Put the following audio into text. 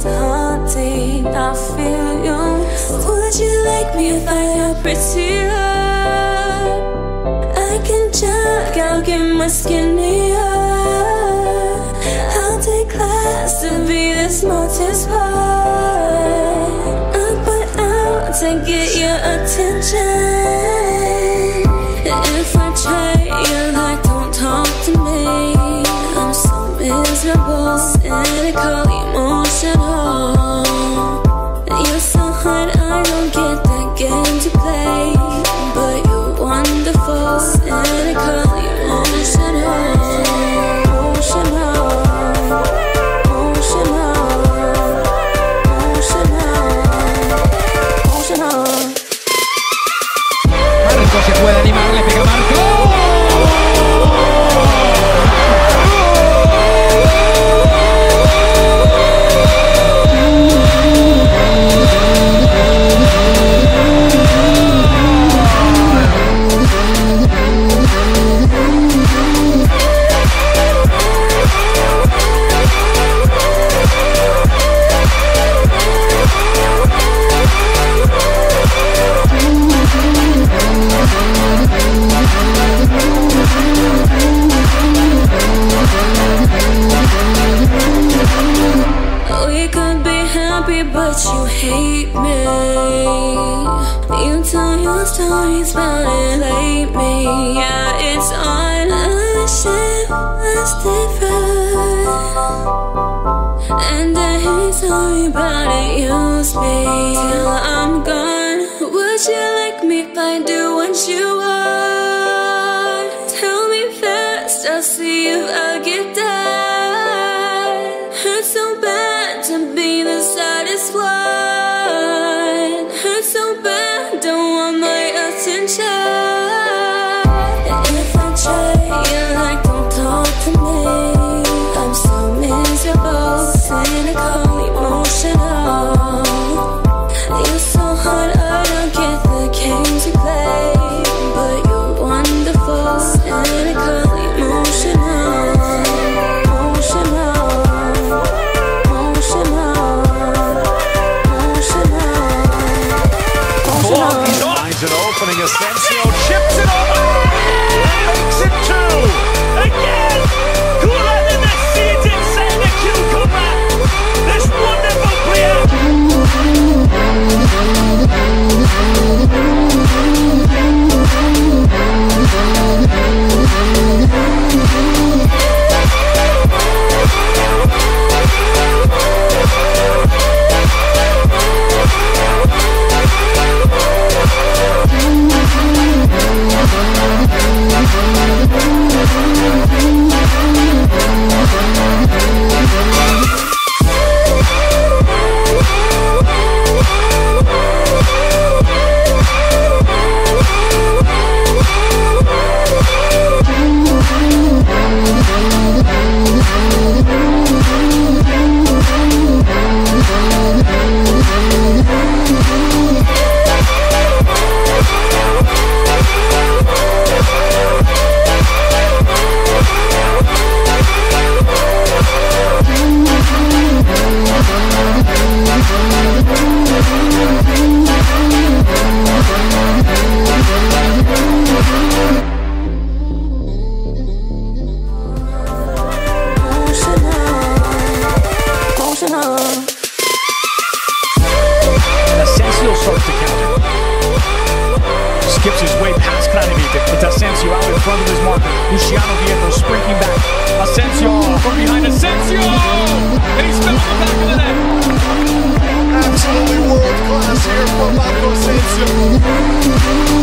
heart deep. I feel you. Would you like me if I had prettier? I can jog, I'll get my skinnier. I'll take class to be this satisfied. I'll put out to get your attention. If I but you hate me. You tell your stories about it lately. Yeah, it's on. Wish it was different. And I hate sorry about it. Use me till I'm gone. Would you like me if I do what you want? Tell me fast, I'll see if I get that. Saddest one. An opening. Asensio chips it over Skips his way past Kranevitter. It's Asensio out in front of his marker. Luciano Vietto sprinting back. Asensio from behind Asensio! And he's found the back of the net. Absolutely world class here from Marco Asensio.